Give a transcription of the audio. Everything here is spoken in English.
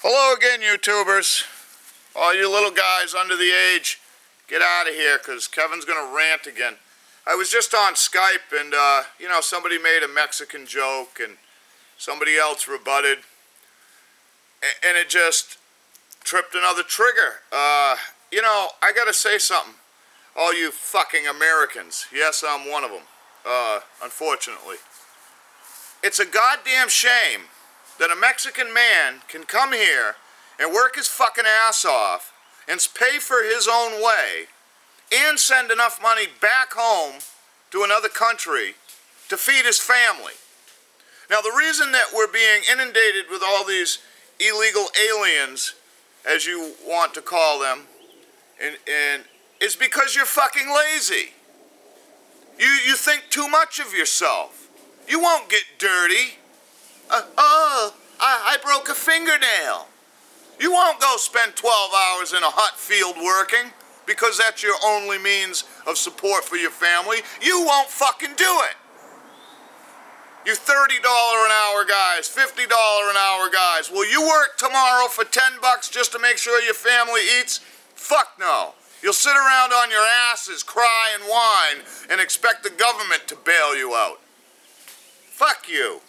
Hello again, YouTubers. All you little guys under the age, get out of here because Kevin's going to rant again. I was just on Skype and, uh, you know, somebody made a Mexican joke and somebody else rebutted. And it just tripped another trigger. Uh, you know, I got to say something. All you fucking Americans. Yes, I'm one of them. Uh, unfortunately. It's a goddamn shame that a Mexican man can come here and work his fucking ass off and pay for his own way and send enough money back home to another country to feed his family. Now, the reason that we're being inundated with all these illegal aliens, as you want to call them, and, and is because you're fucking lazy. You, you think too much of yourself. You won't get dirty. Uh, oh, I, I broke a fingernail. You won't go spend 12 hours in a hot field working because that's your only means of support for your family. You won't fucking do it. You $30 an hour guys, $50 an hour guys. Will you work tomorrow for 10 bucks just to make sure your family eats? Fuck no. You'll sit around on your asses, cry and whine, and expect the government to bail you out. Fuck you.